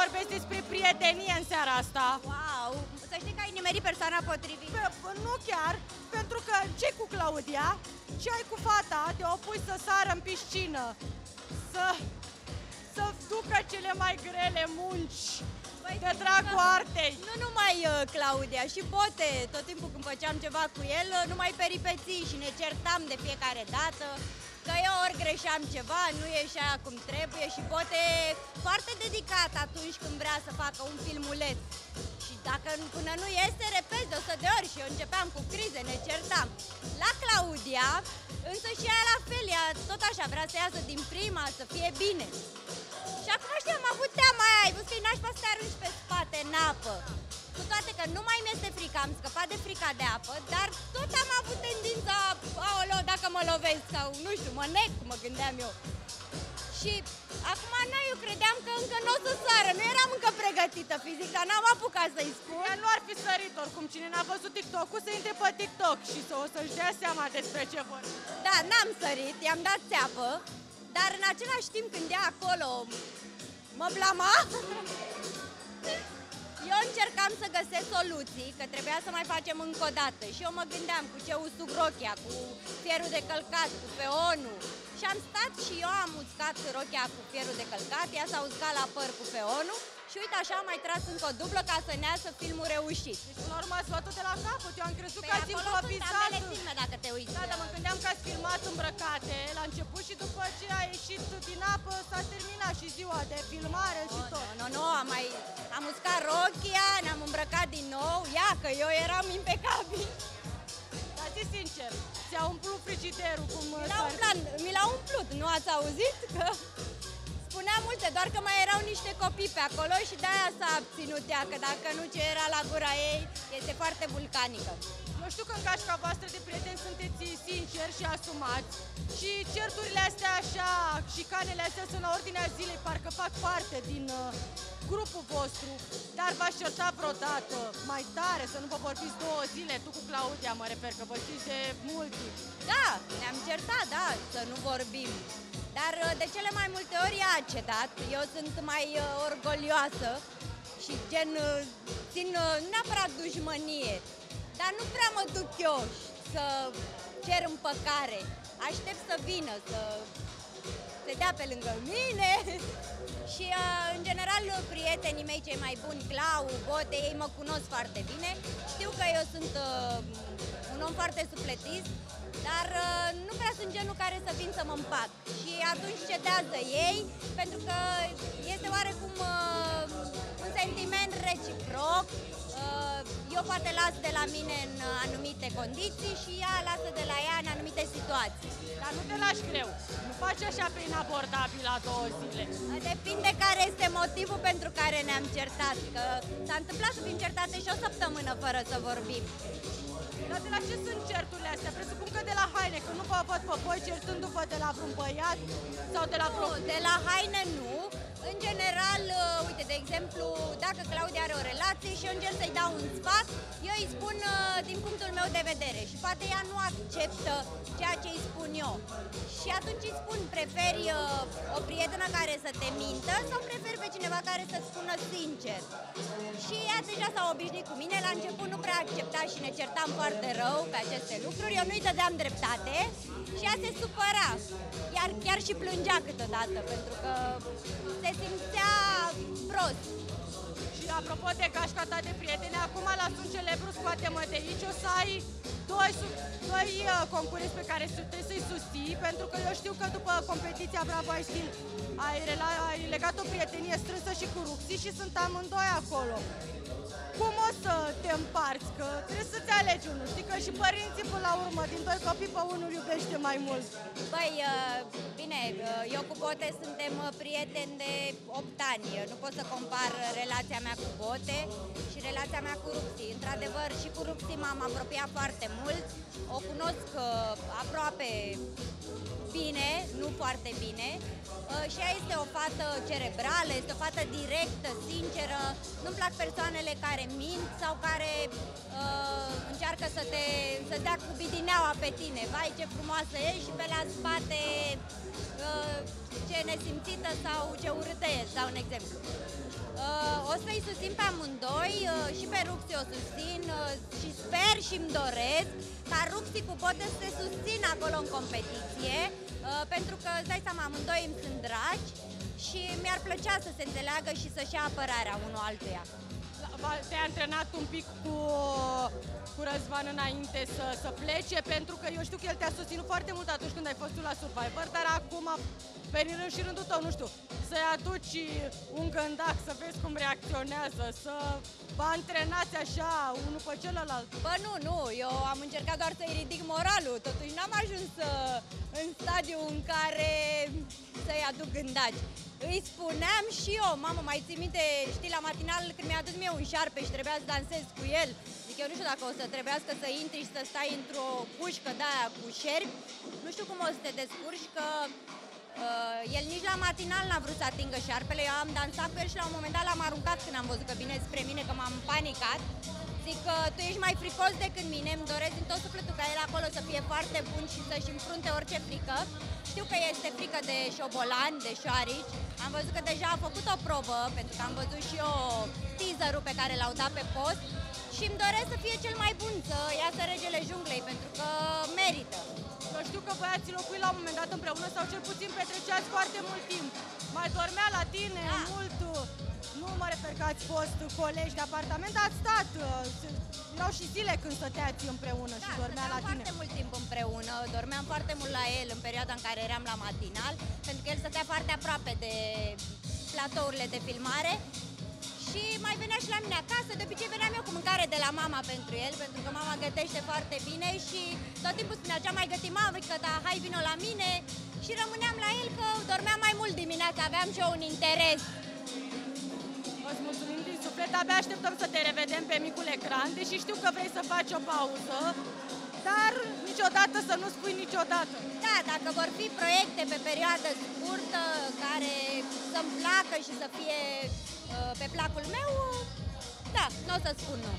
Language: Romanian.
vorbesc despre prietenie în seara asta. Wow! Să știi că ai nimerit persoana potrivită. Pe, nu chiar, pentru că ce cu Claudia, ce ai cu fata, te opui să sară în piscină, să, să ducă cele mai grele munci Păi, de dragul artei. Nu numai uh, Claudia, și Bote, tot timpul când făceam ceva cu el, uh, numai peripeții și ne certam de fiecare dată că eu ori greșeam ceva, nu ieșea cum trebuie și Bote e foarte dedicat atunci când vrea să facă un filmuleț. Și dacă până nu este, repede de 100 de ori și eu începeam cu crize, ne certam. La Claudia, însă și ea la fel, ea tot așa vrea să iasă din prima, să fie bine. Și acum știu, am avut teama aia, ai văzut că e nașpa să te arunci pe spate în apă. Cu toate că nu mai mi-este frică, am scăpat de frica de apă, dar tot am avut tendința, aoleo, dacă mă lovesc sau, nu știu, mă nec, mă gândeam eu. Și acum, na, eu credeam că încă nu o să sară, nu eram încă pregătită fizic, dar n-am apucat să-i spun. Ea nu ar fi sărit oricum, cine n-a văzut TikTok-ul să intre pe TikTok și să o să-și dea seama despre ce vor. Da, n-am sărit, i-am dat țeapă, dar în același timp când ea acolo mă blama, eu încercam să găsesc soluții, că trebuia să mai facem încă o dată. Și eu mă gândeam cu ce usuc rochia, cu fierul de călcat, cu peonul. Și am stat și eu am uscat rochia cu fierul de călcat, ea s-a uscat la păr cu peonul și uite așa am mai tras încă o dublă ca să ne iasă filmul reușit. Deci, până la urmă, ați luat de la capăt. Eu am crezut Păi că ați acolo sunt improvizat. ambele filme dacă te uiți. Da, dar mă gândeam că ați filmat îmbrăcate la început și după ce a ieșit din apă s-a terminat și ziua de filmare și Nu, tot. nu, nu, am mai am uscat rochia, ne-am îmbrăcat din nou, ia că eu eram impecabil. Dar zi sincer, ți-a umplut frigiderul cum Mi l-a s-ar- umplut, mi l-a umplut, nu ați auzit? Că spunea multe, doar că mai erau niște copii pe acolo și de-aia s-a abținut ea, că dacă nu ce era la gura ei, este foarte vulcanică. Eu știu că în gașca voastră de prieteni sunteți sinceri și asumați și certurile astea așa și canele astea sunt la ordinea zilei, parcă fac parte din uh, grupul vostru, dar v-ați certat vreodată mai tare, să nu vă vorbiți două zile, tu cu Claudia mă refer, că vă știți de mult timp. Da, ne-am certat, da, să nu vorbim. Dar uh, de cele mai multe ori ea a cedat. Eu sunt mai uh, orgolioasă și gen uh, țin uh, nu neapărat dușmănie, dar nu prea mă duc eu să cer împăcare. Aștept să vină, să se dea pe lângă mine și uh, în general prietenii mei cei mai buni, Clau, Bote, ei mă cunosc foarte bine. Știu că eu sunt uh, un om foarte supletist, dar uh, nu prea sunt genul care să vin să mă împac. Și atunci cedează ei, pentru că este oarecum uh, un sentiment reciproc. Uh, eu poate las de la mine în anumite condiții și ea lasă de la ea în anumite situații. Dar nu te lași greu, nu faci așa pe inabordabil la două zile. Depinde care este motivul pentru care ne-am certat, că s-a întâmplat să fim certate și o săptămână fără să vorbim. Dar de la ce sunt certurile astea? Presupun că de la haine, că nu vă văd pe voi certându-vă de la vreun băiat sau de la vreo... Nu, de la haine nu. În general, uh, uite, de exemplu, dacă Claudia are o relație și eu încerc să-i dau un sfat, eu îi spun uh, din punctul meu de vedere și poate ea nu acceptă ceea ce îi spun eu. Și atunci îi spun, preferi uh, o prietenă care să te mintă sau preferi pe cineva care să-ți spună sincer? Și ea deja s-a obișnuit cu mine, la început nu prea accepta și ne certam foarte rău pe aceste lucruri, eu nu-i dădeam dreptate și ea se supăra, iar chiar și plângea câteodată, pentru că se simțea prost. Și apropo de gașca ta de prieteni, acum la Sunt Celebru, scoate-mă de aici, o să ai doi, su- doi uh, concurenți pe care su- trebuie să-i susții, pentru că eu știu că după competiția Bravo Ai Stil ai, rela- ai legat o prietenie strânsă și cu Ruxi și sunt amândoi acolo. Cum o să te împarți? Că trebuie să-ți alegi unul. Știi că și părinții până la urmă, din doi copii pe unul iubește mai mult. Băi, uh, bine, uh, eu cu Bote suntem uh, prieteni de 8 ani. Eu Nu pot să compar relația mea cu Bote și relația mea cu Ruxi. Într-adevăr, și cu Ruxi m-am apropiat foarte mult. O cunosc uh, aproape bine, nu foarte bine. Uh, Și ea este o fată cerebrală, este o fată directă, sinceră. Nu-mi plac persoanele care mint sau care uh, încearcă să te să dea cu bidineaua pe tine. Vai, ce frumoasă ești și pe la spate uh, ce nesimțită sau ce urâtă ești, dau un exemplu. Uh, îi susțin pe amândoi, uh, și pe Ruxi o susțin uh, și sper și îmi doresc ca Ruxi cu Bote să se susțină acolo în competiție, uh, pentru că, îți dai seama, amândoi îmi sunt dragi și mi-ar plăcea să se înțeleagă și să-și ia apărarea unul altuia. Te-ai antrenat un pic cu, cu Răzvan înainte să, să plece, pentru că eu știu că el te-a susținut foarte mult atunci când ai fost tu la Survivor, dar acum, venind și rândul tău, nu știu, să-i aduci un gândac, să vezi cum reacționează, să vă antrenați așa, unul pe celălalt. Bă, nu, nu, eu am încercat doar să-i ridic moralul, totuși n-am ajuns uh, în stadiu în care să-i aduc gândaci. Îi spuneam și eu, mamă, mai ții minte, știi, la matinal când mi-a adus mie un șarpe și trebuia să dansez cu el, zic eu nu știu dacă o să trebuiască să intri și să stai într-o pușcă de aia cu șerpi, nu știu cum o să te descurci, că uh, el nici la matinal n-a vrut să atingă șarpele, eu am dansat cu el și la un moment dat l-am aruncat când am văzut că vine spre mine, că m-am panicat. Zic că tu ești mai fricos decât mine, îmi doresc din tot sufletul ca el acolo să fie foarte bun și să-și înfrunte orice frică. Știu că este frică de șobolani, de șoarici. Am văzut că deja a făcut o probă, pentru că am văzut și eu teaserul pe care l-au dat pe post și îmi doresc să fie cel mai bun, să iasă regele junglei, pentru că merită. Eu știu că băiații locui la un moment dat împreună sau cel puțin petreceați foarte mult timp. Mai dormea la tine Da. mult, nu mă refer că ați fost colegi de apartament, ați stat, uh, erau și zile când stăteați împreună și Da, dormea la stăteam tine. foarte mult timp împreună, dormeam foarte mult la el în perioada în care eram la matinal, pentru că el stătea foarte aproape de platourile de filmare și mai venea și la mine acasă, de obicei veneam eu cu mâncare de la mama pentru el, pentru că mama gătește foarte bine și tot timpul spunea, ce mai găti mama, că da, hai vino la mine și rămâneam la el că dormeam mai mult dimineața, aveam și eu un interes. Îți mulțumim din suflet, abia așteptăm să te revedem pe micul ecran, deși știu că vrei să faci o pauză, dar niciodată să nu spui niciodată. Da, dacă vor fi proiecte pe perioadă scurtă care să-mi placă și să fie uh, pe placul meu, da, nu o să spun nu.